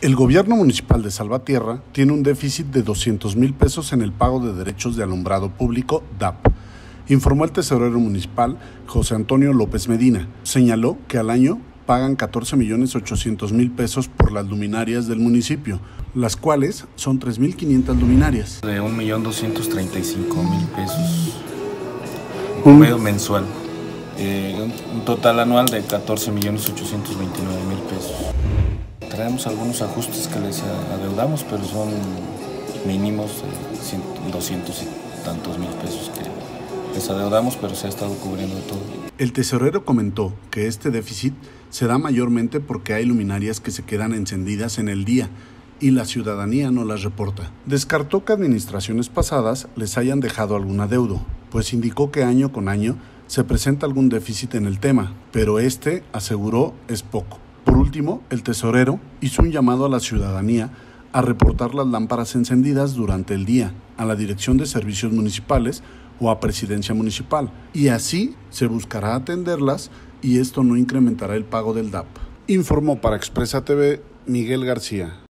El gobierno municipal de Salvatierra tiene un déficit de 200 mil pesos en el pago de derechos de alumbrado público DAP, informó el tesorero municipal José Antonio López Medina. Señaló que al año pagan 14 millones 800 mil pesos por las luminarias del municipio, las cuales son 3.500 luminarias. De 1.235.000 pesos un mensual. Eh, un total anual de 14 millones 829 mil pesos traemos algunos ajustes que les adeudamos, pero son mínimos, 200 y tantos mil pesos que les adeudamos, pero se ha estado cubriendo todo. El tesorero comentó que este déficit se da mayormente porque hay luminarias que se quedan encendidas en el día y la ciudadanía no las reporta. Descartó que administraciones pasadas les hayan dejado algún adeudo, pues indicó que año con año se presenta algún déficit en el tema, pero este, aseguró, es poco. Por último, el tesorero hizo un llamado a la ciudadanía a reportar las lámparas encendidas durante el día a la Dirección de Servicios Municipales o a Presidencia Municipal y así se buscará atenderlas y esto no incrementará el pago del DAP. Informó para Expresa TV Miguel García.